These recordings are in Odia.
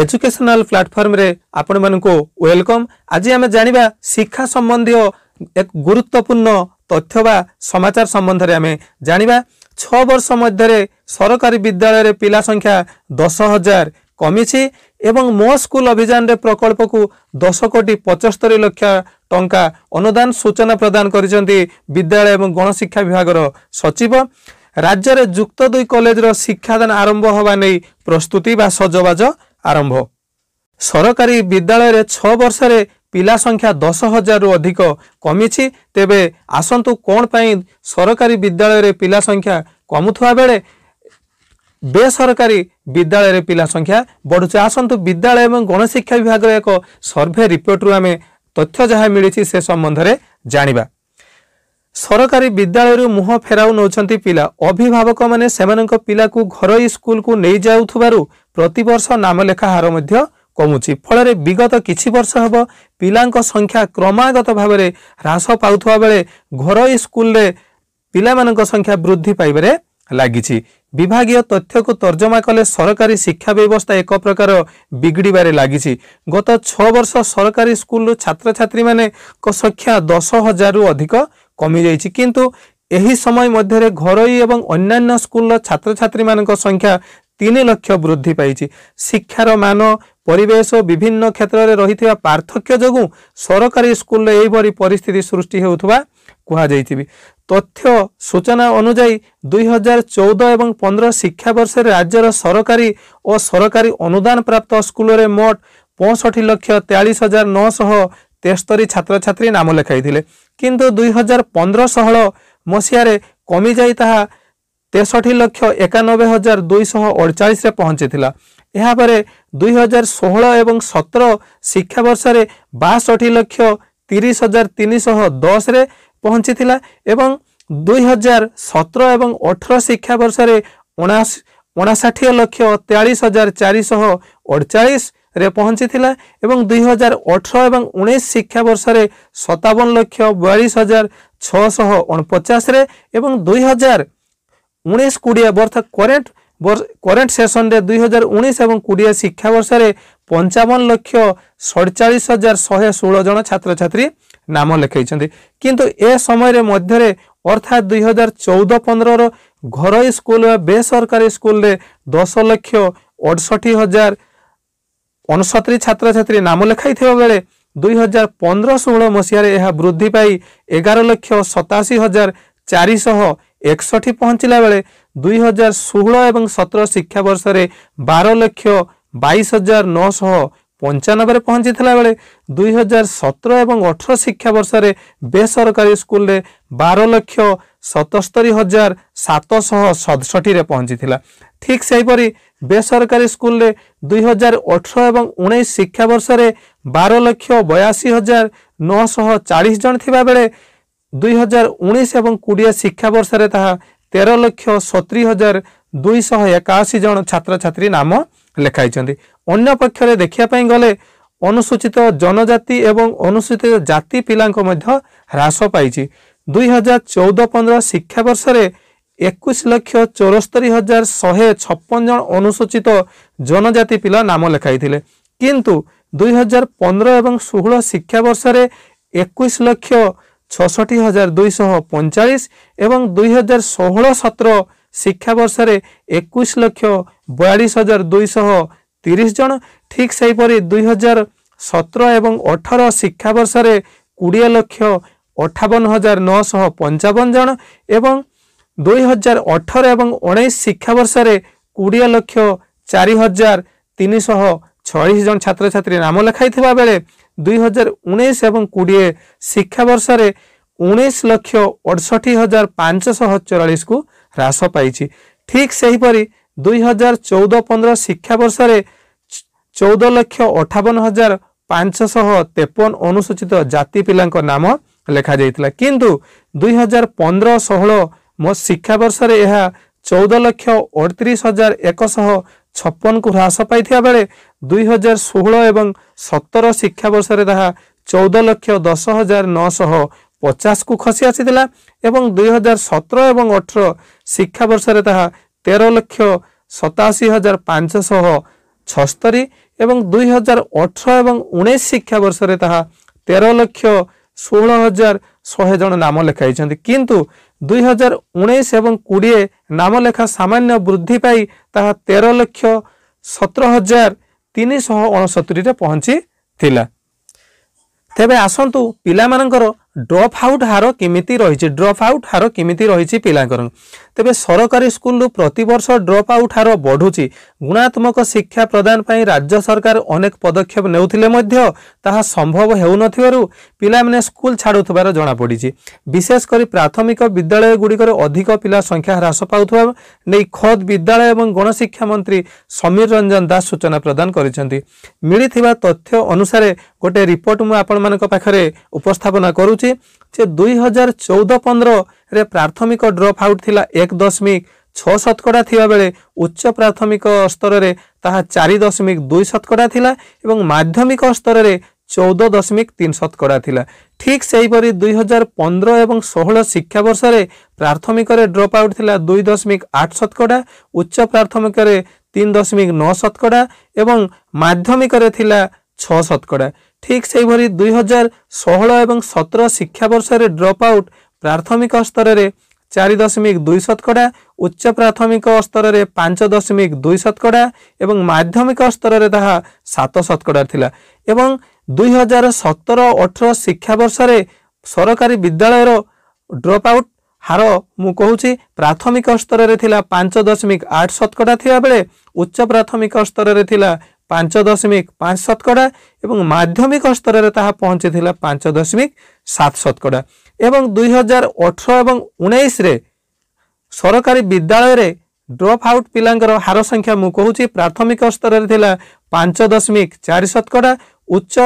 ଏଜୁକେସନାଲ ପ୍ଲାଟଫର୍ମରେ ଆପଣମାନଙ୍କୁ ୱେଲକମ୍ ଆଜି ଆମେ ଜାଣିବା ଶିକ୍ଷା ସମ୍ବନ୍ଧୀୟ ଏକ ଗୁରୁତ୍ୱପୂର୍ଣ୍ଣ ତଥ୍ୟ ବା ସମାଚାର ସମ୍ବନ୍ଧରେ ଆମେ ଜାଣିବା। ଛଅ ବର୍ଷ ମଧ୍ୟରେ ସରକାରୀ ବିଦ୍ୟାଳୟରେ ପିଲା ସଂଖ୍ୟା ଦଶ ହଜାର କମିଛି ଏବଂ ମୋ ସ୍କୁଲ ଅଭିଯାନରେ ପ୍ରକଳ୍ପକୁ ଦଶ କୋଟି ପଚସ୍ତରୀ ଲକ୍ଷ ଟଙ୍କା ଅନୁଦାନ ସୂଚନା ପ୍ରଦାନ କରିଛନ୍ତି ବିଦ୍ୟାଳୟ ଏବଂ ଗଣଶିକ୍ଷା ବିଭାଗର ସଚିବ। ରାଜ୍ୟରେ ଯୁକ୍ତ ଦୁଇ କଲେଜର ଶିକ୍ଷାଦାନ ଆରମ୍ଭ ହେବା ନେଇ ପ୍ରସ୍ତୁତି ବା ସଜବାଜ ଆରମ୍ଭ। ସରକାରୀ ବିଦ୍ୟାଳୟରେ ଛଅ ବର୍ଷରେ ପିଲା ସଂଖ୍ୟା ଦଶ ହଜାରରୁ ଅଧିକ କମିଛି ତେବେ ଆସନ୍ତୁ କ'ଣ ପାଇଁ ସରକାରୀ ବିଦ୍ୟାଳୟରେ ପିଲା ସଂଖ୍ୟା କମୁଥିବା ବେଳେ ବେସରକାରୀ ବିଦ୍ୟାଳୟରେ ପିଲା ସଂଖ୍ୟା ବଢ଼ୁଛି। ଆସନ୍ତୁ ବିଦ୍ୟାଳୟ ଏବଂ ଗଣଶିକ୍ଷା ବିଭାଗର ଏକ ସର୍ଭେ ରିପୋର୍ଟରୁ ଆମେ ତଥ୍ୟ ଯାହା ମିଳିଛି ସେ ସମ୍ବନ୍ଧରେ ଜାଣିବା। ସରକାରୀ ବିଦ୍ୟାଳୟରୁ ମୁହଁ ଫେରାଉ ନେଉଛନ୍ତି ପିଲା। ଅଭିଭାବକମାନେ ସେମାନଙ୍କ ପିଲାକୁ ଘରୋଇ ସ୍କୁଲକୁ ନେଇଯାଉଥିବାରୁ ପ୍ରତିବର୍ଷ ନାମଲେଖା ହାର ମଧ୍ୟ କମୁଛି। ଫଳରେ ବିଗତ କିଛି ବର୍ଷ ହେବ ପିଲାଙ୍କ ସଂଖ୍ୟା କ୍ରମାଗତ ଭାବରେ ହ୍ରାସ ପାଉଥିବା ବେଳେ ଘରୋଇ ସ୍କୁଲରେ ପିଲାମାନଙ୍କ ସଂଖ୍ୟା ବୃଦ୍ଧି ପାଇବାରେ ଲାଗିଛି। ବିଭାଗୀୟ ତଥ୍ୟକୁ ତର୍ଜମା କଲେ ସରକାରୀ ଶିକ୍ଷା ବ୍ୟବସ୍ଥା ଏକ ପ୍ରକାର ବିଗିଡ଼ିବାରେ ଲାଗିଛି। ଗତ ଛଅ ବର୍ଷ ସରକାରୀ ସ୍କୁଲରୁ ଛାତ୍ରଛାତ୍ରୀମାନଙ୍କ ସଂଖ୍ୟା ଦଶ ହଜାରରୁ ଅଧିକ କମିଯାଇଛି। କିନ୍ତୁ ଏହି ସମୟ ମଧ୍ୟରେ ଘରୋଇ ଏବଂ ଅନ୍ୟାନ୍ୟ ସ୍କୁଲର ଛାତ୍ରଛାତ୍ରୀମାନଙ୍କ ସଂଖ୍ୟା ତିନି ଲକ୍ଷ ବୃଦ୍ଧି ପାଇଛି। ଶିକ୍ଷାର ମାନ ପରିବେଶ ବିଭିନ୍ନ କ୍ଷେତ୍ରରେ ରହିଥିବା ପାର୍ଥକ୍ୟ ଯୋଗୁଁ ସରକାରୀ ସ୍କୁଲରେ ଏହିଭଳି ପରିସ୍ଥିତି ସୃଷ୍ଟି ହେଉଥିବା କୁହାଯାଇଛି ତଥ୍ୟ ସୂଚନା ଅନୁଯାୟୀ ଦୁଇ ହଜାର ଚଉଦ ଏବଂ ପନ୍ଦର ଶିକ୍ଷାବର୍ଷରେ ରାଜ୍ୟର ସରକାରୀ ଓ ସରକାରୀ ଅନୁଦାନ ପ୍ରାପ୍ତ ସ୍କୁଲରେ ମୋଟ ପଞ୍ଚଷଠି ଲକ୍ଷ ତେୟାଳିଶ ହଜାର ନଅଶହ ତେସ୍ତରୀ ଛାତ୍ରଛାତ୍ରୀ ନାମ ଲେଖାଇଥିଲେ କିନ୍ତୁ ଦୁଇ ହଜାର ପନ୍ଦର ଷୋହଳ ମସିହାରେ କମିଯାଇ ତାହା ତେଷଠି ଲକ୍ଷ ଏକାନବେ ହଜାର ଦୁଇଶହ ଅଡ଼ଚାଳିଶରେ ପହଞ୍ଚିଥିଲା। ଏହାପରେ ଦୁଇ ହଜାର ଷୋହଳ ଏବଂ ସତର ଶିକ୍ଷାବର୍ଷରେ ବାଷଠି ଲକ୍ଷ ତିରିଶ ହଜାର ତିନିଶହ ଦଶରେ ପହଞ୍ଚିଥିଲା ଏବଂ ଦୁଇ ହଜାର ସତର ଏବଂ ଅଠର ଶିକ୍ଷାବର୍ଷରେ ଅଣାଷାଠିଏ ଲକ୍ଷ ତେୟାଳିଶ ହଜାର ଚାରିଶହ ଅଡ଼ଚାଳିଶରେ ପହଞ୍ଚିଥିଲା ଏବଂ ଦୁଇ ହଜାର ଅଠର ଏବଂ ଉଣେଇଶ ଶିକ୍ଷାବର୍ଷରେ ସତାବନ ଲକ୍ଷ ବୟାଳିଶ ହଜାର ଛଅଶହ ଅଣପଚାଶରେ ଏବଂ ଦୁଇ ହଜାର ଉଣେଇଶ କୋଡ଼ିଏ ବର୍ଷ କରେଣ୍ଟ କରେଣ୍ଟ ସେସନରେ ଦୁଇ ହଜାର ଉଣେଇଶ ଏବଂ କୋଡ଼ିଏ ଶିକ୍ଷାବର୍ଷରେ ପଞ୍ଚାବନ ଲକ୍ଷ ସଡ଼ଚାଳିଶ ହଜାର ଶହେ ଷୋହଳ ଜଣ ଛାତ୍ରଛାତ୍ରୀ ନାମ ଲେଖାଇଛନ୍ତି। କିନ୍ତୁ ଏ ସମୟରେ ମଧ୍ୟରେ ଅର୍ଥାତ୍ ଦୁଇ ହଜାର ଚଉଦ ପନ୍ଦରର ଘରୋଇ ସ୍କୁଲ ବା ବେସରକାରୀ ସ୍କୁଲରେ ଦଶ ଲକ୍ଷ ଅଠଷଠି ହଜାର ଅଣସତରୀ ଛାତ୍ରଛାତ୍ରୀ ନାମ ଲେଖାଇଥିବା ବେଳେ ଦୁଇ ହଜାର ପନ୍ଦର ଷୋହଳ ମସିହାରେ ଏହା ବୃଦ୍ଧି ପାଇ ଏଗାର ଲକ୍ଷ ସତାଅଶୀ ହଜାର ଚାରିଶହ ଏକଷଠି ପହଞ୍ଚିଲା ବେଳେ ଦୁଇ ହଜାର ଷୋହଳ ଏବଂ ସତର ଶିକ୍ଷାବର୍ଷରେ ବାର ଲକ୍ଷ ବାଇଶ ହଜାର ନଅଶହ ପଞ୍ଚାନବେରେ ପହଞ୍ଚିଥିଲା ବେଳେ ଦୁଇ ହଜାର ସତର ଏବଂ ଅଠର ଶିକ୍ଷାବର୍ଷରେ ବେସରକାରୀ ସ୍କୁଲରେ ବାର ଲକ୍ଷ ସତସ୍ତରୀ ହଜାର ସାତଶହ ସତଷଠିରେ ପହଞ୍ଚିଥିଲା। ଠିକ୍ ସେହିପରି ବେସରକାରୀ ସ୍କୁଲରେ ଦୁଇ ହଜାର ଅଠର ଏବଂ ଉଣେଇଶ ଶିକ୍ଷାବର୍ଷରେ ବାର ଲକ୍ଷ ବୟାଅଶୀ ହଜାର ନଅଶହ ଚାଳିଶ ଜଣ ଥିବାବେଳେ ଦୁଇ ହଜାର ଉଣେଇଶ ଏବଂ କୋଡ଼ିଏ ଶିକ୍ଷାବର୍ଷରେ ତାହା ତେର ଲକ୍ଷ ସତୁରି ହଜାର ଦୁଇଶହ ଏକାଅଶୀ ଜଣ ଛାତ୍ରଛାତ୍ରୀ ନାମ ଲେଖାଇଛନ୍ତି। ଅନ୍ୟ ପକ୍ଷରେ ଦେଖିବା ପାଇଁ ଗଲେ ଅନୁସୂଚିତ ଜନଜାତି ଏବଂ ଅନୁସୂଚିତ ଜାତି ପିଲାଙ୍କ ମଧ୍ୟ ହ୍ରାସ ପାଇଛି। ଦୁଇ ହଜାର ଚଉଦ ପନ୍ଦର ଶିକ୍ଷାବର୍ଷରେ একুশ লক্ষ চৌরস্তরি হাজার শহে ছপন জন অনুসূচিত জনজাতি পিলা নাম লেখাই কিন্তু দুই হাজার পনেরো এবং ষোহল শিক্ষাবর্ষের একুশ লক্ষ ছষট্টি হাজার দুইশহ পঞ্চাশ এবং দুই হাজার ষোহল সতেরো শিক্ষাবর্ষের একুশ লক্ষ বয়াশ হাজার দুইশহ তিরিশ জন ঠিক সেইপরি দুই হাজার সতেরো এবং অঠর শিক্ষাবর্ষের কোড়িয়ে লক্ষ অঠাবন হাজার নশ পঞ্চাবন জন এবং ଦୁଇ ହଜାର ଅଠର ଏବଂ ଉଣେଇଶ ଶିକ୍ଷାବର୍ଷରେ କୋଡ଼ିଏ ଲକ୍ଷ ଚାରି ହଜାର ତିନିଶହ ଛୟାଳିଶ ଜଣ ଛାତ୍ରଛାତ୍ରୀ ନାମ ଲେଖାଇଥିବା ବେଳେ ଦୁଇ ହଜାର ଉଣେଇଶ ଏବଂ କୋଡ଼ିଏ ଶିକ୍ଷାବର୍ଷରେ ଉଣେଇଶ ଲକ୍ଷ ଅଠଷଠି ହଜାର ପାଞ୍ଚଶହ ଚଉରାଳିଶକୁ ହ୍ରାସ ପାଇଛି ଠିକ୍ ସେହିପରି ଦୁଇ ହଜାର ଚଉଦ ପନ୍ଦର ଶିକ୍ଷାବର୍ଷରେ ଚଉଦ ଲକ୍ଷ ଅଠାବନ ହଜାର ପାଞ୍ଚଶହ ତେପନ ଅନୁସୂଚିତ ଜାତି ପିଲାଙ୍କ ନାମ ଲେଖାଯାଇଥିଲା। କିନ୍ତୁ ଦୁଇ ହଜାର ପନ୍ଦର ଷୋହଳ ମୋ ଶିକ୍ଷାବର୍ଷରେ ଏହା ଚଉଦ ଲକ୍ଷ ଅଠତିରିଶ ହଜାର ଏକଶହ ଛପନକୁ ହ୍ରାସ ପାଇଥିବା ବେଳେ ଦୁଇ ହଜାର ଷୋହଳ ଏବଂ ସତର ଶିକ୍ଷାବର୍ଷରେ ତାହା ଚଉଦ ଲକ୍ଷ ଦଶ ହଜାର ନଅଶହ ପଚାଶକୁ ଖସି ଆସିଥିଲା ଏବଂ ଦୁଇ ହଜାର ସତର ଏବଂ ଅଠର ଶିକ୍ଷାବର୍ଷରେ ତାହା ତେର ଲକ୍ଷ ସତାଅଶୀ ହଜାର ପାଞ୍ଚଶହ ଛସ୍ତରୀ ଏବଂ ଦୁଇ ହଜାର ଅଠର ଏବଂ ଉଣେଇଶ ଶିକ୍ଷାବର୍ଷରେ ତାହା ତେର ଲକ୍ଷ ଷୋହଳ ହଜାର ଶହେ ଜଣ ନାମ ଲେଖାଇଛନ୍ତି। କିନ୍ତୁ ଦୁଇ ହଜାର ଉଣେଇଶ ଏବଂ କୋଡ଼ିଏ ନାମ ଲେଖା ସାମାନ୍ୟ ବୃଦ୍ଧି ପାଇ ତାହା ତେର ଲକ୍ଷ ସତର ହଜାର ତିନିଶହ ଅଣସତୁରିରେ ପହଞ୍ଚିଥିଲା। ତେବେ ଆସନ୍ତୁ ପିଲାମାନଙ୍କର ଡ୍ରପ୍ ଆଉଟ୍ ହାର କେମିତି ରହିଛି? ଡ୍ରପ୍ ଆଉଟ୍ ହାର କେମିତି ରହିଛି ପିଲାଙ୍କର? ତେବେ ସରକାରୀ ସ୍କୁଲରୁ ପ୍ରତିବର୍ଷ ଡ୍ରପ୍ ଆଉଟ୍ ହାର ବଢ଼ୁଛି। ଗୁଣାତ୍ମକ ଶିକ୍ଷା ପ୍ରଦାନ ପାଇଁ ରାଜ୍ୟ ସରକାର ଅନେକ ପଦକ୍ଷେପ ନେଉଥିଲେ ମଧ୍ୟ ତାହା ସମ୍ଭବ ହେଉନଥିବାରୁ ପିଲାମାନେ ସ୍କୁଲ ଛାଡ଼ୁଥିବାର ଜଣାପଡ଼ିଛି। ବିଶେଷ କରି ପ୍ରାଥମିକ ବିଦ୍ୟାଳୟ ଗୁଡ଼ିକରେ ଅଧିକ ପିଲା ସଂଖ୍ୟା ହ୍ରାସ ପାଉଥିବା ନେଇ ଖୋଦ୍ ବିଦ୍ୟାଳୟ ଏବଂ ଗଣଶିକ୍ଷା ମନ୍ତ୍ରୀ ସମୀର ରଞ୍ଜନ ଦାସ ସୂଚନା ପ୍ରଦାନ କରିଛନ୍ତି। ମିଳିଥିବା ତଥ୍ୟ ଅନୁସାରେ ଗୋଟେ ରିପୋର୍ଟ ମୁଁ ଆପଣମାନଙ୍କ ପାଖରେ ଉପସ୍ଥାପନା କରୁଛି ଯେ ଦୁଇ ହଜାର ଚଉଦ ପନ୍ଦରରେ ପ୍ରାଥମିକ ଡ୍ରପ୍ ଆଉଟ୍ ଥିଲା ଏକ ଦଶମିକ ଛଅ ଶତକଡ଼ା ଥିବାବେଳେ ଉଚ୍ଚ ପ୍ରାଥମିକ ସ୍ତରରେ ତାହା ଚାରି ଦଶମିକ ଦୁଇ ଶତକଡ଼ା ଥିଲା ଏବଂ ମାଧ୍ୟମିକ ସ୍ତରରେ ଚଉଦ ଦଶମିକ ତିନି ଶତକଡ଼ା ଥିଲା। ଠିକ୍ ସେହିପରି ଦୁଇ ହଜାର ପନ୍ଦର ଏବଂ ଷୋହଳ ଶିକ୍ଷାବର୍ଷରେ ପ୍ରାଥମିକରେ ଡ୍ରପ୍ ଆଉଟ୍ ଥିଲା ଦୁଇ ଦଶମିକ ଆଠ ଶତକଡ଼ା ଉଚ୍ଚ ପ୍ରାଥମିକରେ ତିନି ଦଶମିକ ନଅ ଶତକଡ଼ା ଏବଂ ମାଧ୍ୟମିକରେ ଥିଲା ଛଅ ଶତକଡ଼ା। ଠିକ୍ ସେହିଭଳି ଦୁଇ ହଜାର ଷୋହଳ ଏବଂ ସତର ଶିକ୍ଷାବର୍ଷରେ ଡ୍ରପ୍ ଆଉଟ୍ ପ୍ରାଥମିକ ସ୍ତରରେ ଚାରି ଦଶମିକ ଦୁଇ ଶତକଡ଼ା ଉଚ୍ଚ ପ୍ରାଥମିକ ସ୍ତରରେ ପାଞ୍ଚ ଦଶମିକ ଦୁଇ ଶତକଡ଼ା ଏବଂ ମାଧ୍ୟମିକ ସ୍ତରରେ ତାହା ସାତ ଶତକଡ଼ା ଥିଲା ଏବଂ ଦୁଇ ହଜାର ସତର ଅଠର ଶିକ୍ଷାବର୍ଷରେ ସରକାରୀ ବିଦ୍ୟାଳୟର ଡ୍ରପ୍ ଆଉଟ୍ ହାର ମୁଁ କହୁଛି ପ୍ରାଥମିକ ସ୍ତରରେ ଥିଲା ପାଞ୍ଚ ଦଶମିକ ଆଠ ଶତକଡ଼ା ଥିବାବେଳେ ଉଚ୍ଚ ପ୍ରାଥମିକ ସ୍ତରରେ ଥିଲା ପାଞ୍ଚ ଦଶମିକ ପାଞ୍ଚ ଶତକଡ଼ା ଏବଂ ମାଧ୍ୟମିକ ସ୍ତରରେ ତାହା ପହଞ୍ଚିଥିଲା ପାଞ୍ଚ ଦଶମିକ ସାତ ଶତକଡ଼ା ଏବଂ ଦୁଇ ହଜାର ଅଠର ଏବଂ ଉଣେଇଶରେ ସରକାରୀ ବିଦ୍ୟାଳୟରେ ଡ୍ରପ୍ ଆଉଟ୍ ପିଲାଙ୍କର ହାର ସଂଖ୍ୟା ମୁଁ କହୁଛି ପ୍ରାଥମିକ ସ୍ତରରେ ଥିଲା ପାଞ୍ଚ ଦଶମିକ ଚାରି ଶତକଡ଼ା ଉଚ୍ଚ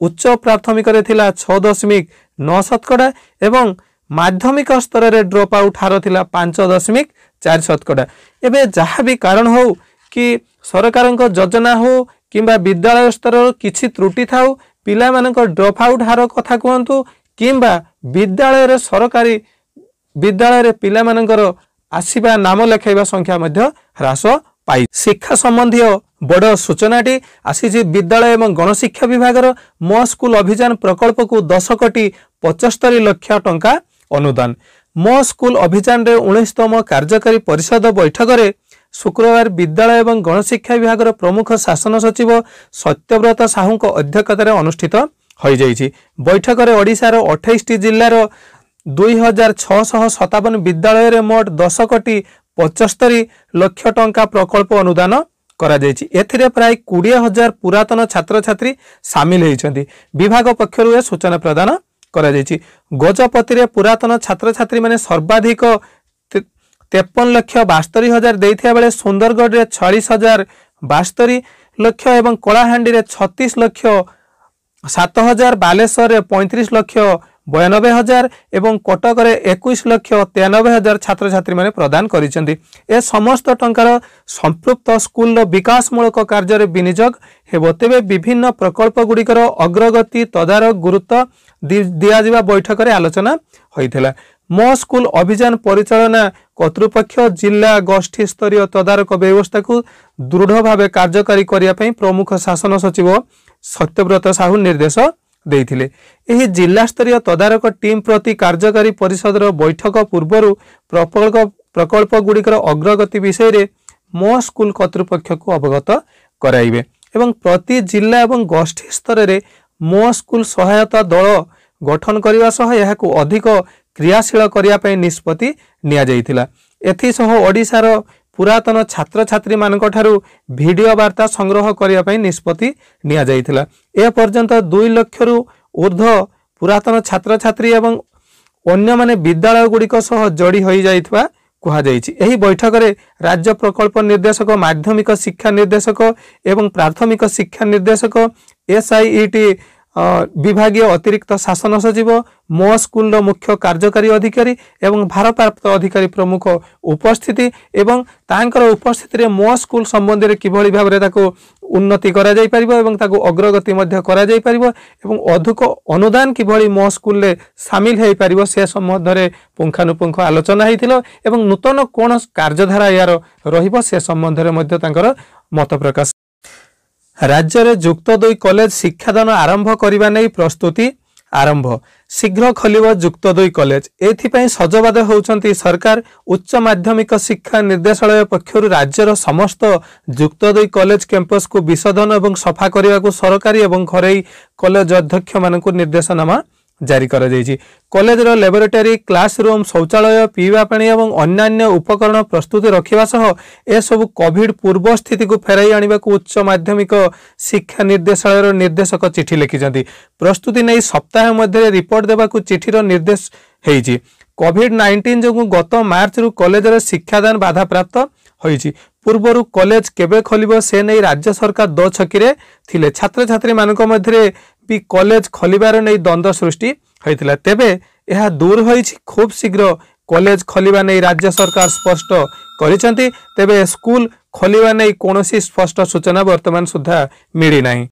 ଉଚ୍ଚ ପ୍ରାଥମିକରେ ଥିଲା ଛଅ ଦଶମିକ ନଅ ଶତକଡ଼ା ଏବଂ ମାଧ୍ୟମିକ ସ୍ତରରେ ଡ୍ରପ୍ ଆଉଟ୍ ହାର ଥିଲା ପାଞ୍ଚ ଦଶମିକ ଚାରି ଶତକଡ଼ା ଏବେ ଯାହା ବି କାରଣ ହେଉ କି ସରକାରଙ୍କ ଯୋଜନା ହେଉ କିମ୍ବା ବିଦ୍ୟାଳୟ ସ୍ତରର କିଛି ତ୍ରୁଟି ଥାଉ ପିଲାମାନଙ୍କ ଡ୍ରପ୍ ଆଉଟ୍ ହାର କଥା କୁହନ୍ତୁ କିମ୍ବା ବିଦ୍ୟାଳୟରେ ସରକାରୀ ବିଦ୍ୟାଳୟରେ ପିଲାମାନଙ୍କର ଆସିବା ନାମ ଲେଖାଇବା ସଂଖ୍ୟା ମଧ୍ୟ ହ୍ରାସ ପାଇ ଶିକ୍ଷା ସମ୍ବନ୍ଧୀୟ ବଡ଼ ସୂଚନାଟି ଆସିଛି ବିଦ୍ୟାଳୟ ଏବଂ ଗଣଶିକ୍ଷା ବିଭାଗର ମୋ ସ୍କୁଲ ଅଭିଯାନ ପ୍ରକଳ୍ପକୁ ଦଶ କୋଟି ପଚସ୍ତରୀ ଲକ୍ଷ ଟଙ୍କା ଅନୁଦାନ। ମୋ ସ୍କୁଲ ଅଭିଯାନରେ ଉଣେଇଶତମ କାର୍ଯ୍ୟକାରୀ ପରିଷଦ ବୈଠକରେ ଶୁକ୍ରବାର ବିଦ୍ୟାଳୟ ଏବଂ ଗଣଶିକ୍ଷା ବିଭାଗର ପ୍ରମୁଖ ଶାସନ ସଚିବ ସତ୍ୟବ୍ରତ ସାହୁଙ୍କ ଅଧ୍ୟକ୍ଷତାରେ ଅନୁଷ୍ଠିତ ହୋଇଯାଇଛି। ବୈଠକରେ ଓଡ଼ିଶାର ଅଠେଇଶଟି ଜିଲ୍ଲାର ଦୁଇ ହଜାର ଛଅଶହ ସତାବନ ବିଦ୍ୟାଳୟରେ ମୋଟ ଦଶ କୋଟି ପଚସ୍ତରୀ ଲକ୍ଷ ଟଙ୍କା ପ୍ରକଳ୍ପ ଅନୁଦାନ କରାଯାଇଛି। ଏଥିରେ ପ୍ରାୟ କୋଡ଼ିଏ ହଜାର ପୁରାତନ ଛାତ୍ରଛାତ୍ରୀ ସାମିଲ ହୋଇଛନ୍ତି। ବିଭାଗ ପକ୍ଷରୁ ଏ ସୂଚନା ପ୍ରଦାନ କରାଯାଇଛି। ଗଜପତିରେ ପୁରାତନ ଛାତ୍ରଛାତ୍ରୀମାନେ ସର୍ବାଧିକ তেপন লক্ষ বাস্তরি হাজার দিয়ে বেড়ে সুন্দরগড়ে ছড়িশ হাজার বাস্তরি লক্ষ এবং কলাহাণ্ডি ছতিশ লক্ষ সাত হাজার বালেশ্বরের পঁয়ত্রিশ লক্ষ বয়ানবে হাজার এবং কটকরে একুশ লক্ষ তেয়ানবে হাজার ছাত্রছাত্রী মানে প্রদান করেছেন এ সমস্ত টঙ্কার সম্পৃক্ত স্কুলর বিকাশমূলক কার্যের বিনিযোগ হব তেবে বিভিন্ন প্রকল্পগুড়ির অগ্রগতি তদারক গুরুত্ব দিয়া বৈঠকরে আলোচনা হয়েছিল ମୋ ସ୍କୁଲ ଅଭିଯାନ ପରିଚାଳନା କର୍ତ୍ତୃପକ୍ଷ ଜିଲ୍ଲା ଗୋଷ୍ଠୀ ସ୍ତରୀୟ ତଦାରଖ ବ୍ୟବସ୍ଥାକୁ ଦୃଢ଼ ଭାବେ କାର୍ଯ୍ୟକାରୀ କରିବା ପାଇଁ ପ୍ରମୁଖ ଶାସନ ସଚିବ ସତ୍ୟବ୍ରତ ସାହୁ ନିର୍ଦ୍ଦେଶ ଦେଇଥିଲେ। ଏହି ଜିଲ୍ଲାସ୍ତରୀୟ ତଦାରଖ ଟିମ୍ ପ୍ରତି କାର୍ଯ୍ୟକାରୀ ପରିଷଦର ବୈଠକ ପୂର୍ବରୁ ପ୍ରକଳ୍ପ ପ୍ରକଳ୍ପ ଗୁଡ଼ିକର ଅଗ୍ରଗତି ବିଷୟରେ ମୋ ସ୍କୁଲ କର୍ତ୍ତୃପକ୍ଷକୁ ଅବଗତ କରାଇବେ ଏବଂ ପ୍ରତି ଜିଲ୍ଲା ଏବଂ ଗୋଷ୍ଠୀ ସ୍ତରରେ ମୋ ସ୍କୁଲ ସହାୟତା ଦଳ ଗଠନ କରିବା ସହ ଏହାକୁ ଅଧିକ କ୍ରିୟାଶୀଳ କରିବା ପାଇଁ ନିଷ୍ପତ୍ତି ନିଆଯାଇଥିଲା ଏଥିସହ ଓଡ଼ିଶାର ପୁରାତନ ଛାତ୍ରଛାତ୍ରୀମାନଙ୍କଠାରୁ ଭିଡ଼ିଓ ବାର୍ତ୍ତା ସଂଗ୍ରହ କରିବା ପାଇଁ ନିଷ୍ପତ୍ତି ନିଆଯାଇଥିଲା ଏପର୍ଯ୍ୟନ୍ତ ଦୁଇ ଲକ୍ଷରୁ ଉର୍ଦ୍ଧ୍ୱ ପୁରାତନ ଛାତ୍ରଛାତ୍ରୀ ଏବଂ ଅନ୍ୟମାନେ ବିଦ୍ୟାଳୟ ଗୁଡ଼ିକ ସହ ଯୋଡ଼ି ହୋଇଯାଇଥିବା କୁହାଯାଇଛି ଏହି ବୈଠକରେ ରାଜ୍ୟ ପ୍ରକଳ୍ପ ନିର୍ଦ୍ଦେଶକ ମାଧ୍ୟମିକ ଶିକ୍ଷା ନିର୍ଦ୍ଦେଶକ ଏବଂ ପ୍ରାଥମିକ ଶିକ୍ଷା ନିର୍ଦ୍ଦେଶକ ଏସ୍ଆଇଇଟି ବିଭାଗୀୟ ଅତିରିକ୍ତ ଶାସନ ସଚିବ ମୋ ସ୍କୁଲର ମୁଖ୍ୟ କାର୍ଯ୍ୟକାରୀ ଅଧିକାରୀ ଏବଂ ଭାରପ୍ରାପ୍ତ ଅଧିକାରୀ ପ୍ରମୁଖ ଉପସ୍ଥିତି ଏବଂ ତାଙ୍କର ଉପସ୍ଥିତିରେ ମୋ ସ୍କୁଲ ସମ୍ବନ୍ଧରେ କିଭଳି ଭାବରେ ତାକୁ ଉନ୍ନତି କରାଯାଇପାରିବ ଏବଂ ତାକୁ ଅଗ୍ରଗତି ମଧ୍ୟ କରାଯାଇପାରିବ ଏବଂ ଅଧିକ ଅନୁଦାନ କିଭଳି ମୋ ସ୍କୁଲରେ ସାମିଲ ହୋଇପାରିବ ସେ ସମ୍ବନ୍ଧରେ ପୁଙ୍ଖାନୁପୁଙ୍ଖ ଆଲୋଚନା ହୋଇଥିଲା ଏବଂ ନୂତନ କ'ଣ କାର୍ଯ୍ୟଧାରା ଏହାର ରହିବ ସେ ସମ୍ବନ୍ଧରେ ମଧ୍ୟ ତାଙ୍କର ମତ ପ୍ରକାଶ ରାଜ୍ୟରେ ଯୁକ୍ତ ଦୁଇ କଲେଜ ଶିକ୍ଷାଦାନ ଆରମ୍ଭ କରିବା ନେଇ ପ୍ରସ୍ତୁତି ଆରମ୍ଭ। ଶୀଘ୍ର ଖୋଲିବ ଯୁକ୍ତ ଦୁଇ କଲେଜ। ଏଥିପାଇଁ ସଜବାଜ ହେଉଛନ୍ତି ସରକାର ଉଚ୍ଚ ମାଧ୍ୟମିକ ଶିକ୍ଷା ନିର୍ଦ୍ଦେଶାଳୟ ପକ୍ଷରୁ ରାଜ୍ୟର ସମସ୍ତ ଯୁକ୍ତ ଦୁଇ କଲେଜ କ୍ୟାମ୍ପସକୁ ବିଶୋଧନ ଏବଂ ସଫା କରିବାକୁ ସରକାରୀ ଏବଂ ଘରୋଇ କଲେଜ ଅଧ୍ୟକ୍ଷମାନଙ୍କୁ ନିର୍ଦ୍ଦେଶନାମା ଜାରି କରାଯାଇଛି। କଲେଜର ଲ୍ୟାବୋରେଟୋରୀ କ୍ଲାସରୁମ୍ ଶୌଚାଳୟ ପିଇବା ପାଣି ଏବଂ ଅନ୍ୟାନ୍ୟ ଉପକରଣ ପ୍ରସ୍ତୁତି ରଖିବା ସହ ଏସବୁ କୋଭିଡ ପୂର୍ବ ସ୍ଥିତିକୁ ଫେରାଇ ଆଣିବାକୁ ଉଚ୍ଚ ମାଧ୍ୟମିକ ଶିକ୍ଷା ନିର୍ଦ୍ଦେଶାଳୟର ନିର୍ଦ୍ଦେଶକ ଚିଠି ଲେଖିଛନ୍ତି। ପ୍ରସ୍ତୁତି ନେଇ ସପ୍ତାହ ମଧ୍ୟରେ ରିପୋର୍ଟ ଦେବାକୁ ଚିଠିର ନିର୍ଦ୍ଦେଶ ହେଇଛି। କୋଭିଡ ନାଇଣ୍ଟିନ୍ ଯୋଗୁଁ ଗତ ମାର୍ଚ୍ଚରୁ କଲେଜରେ ଶିକ୍ଷାଦାନ ବାଧାପ୍ରାପ୍ତ ହୋଇଛି। ପୂର୍ବରୁ କଲେଜ କେବେ ଖୋଲିବ ସେ ନେଇ ରାଜ୍ୟ ସରକାର ଦୋ ଛକିରେ ଥିଲେ। ଛାତ୍ରଛାତ୍ରୀମାନଙ୍କ ମଧ୍ୟରେ ବି କଲେଜ ଖୋଲିବାର ନେଇ ଦ୍ୱନ୍ଦ୍ୱ ସୃଷ୍ଟି ହୋଇଥିଲା ତେବେ ଏହା ଦୂର ହୋଇଛି ଖୁବ୍ ଶୀଘ୍ର କଲେଜ ଖୋଲିବା ନେଇ ରାଜ୍ୟ ସରକାର ସ୍ପଷ୍ଟ କରିଛନ୍ତି ତେବେ ସ୍କୁଲ ଖୋଲିବା ନେଇ କୌଣସି ସ୍ପଷ୍ଟ ସୂଚନା ବର୍ତ୍ତମାନ ସୁଦ୍ଧା ମିଳିନାହିଁ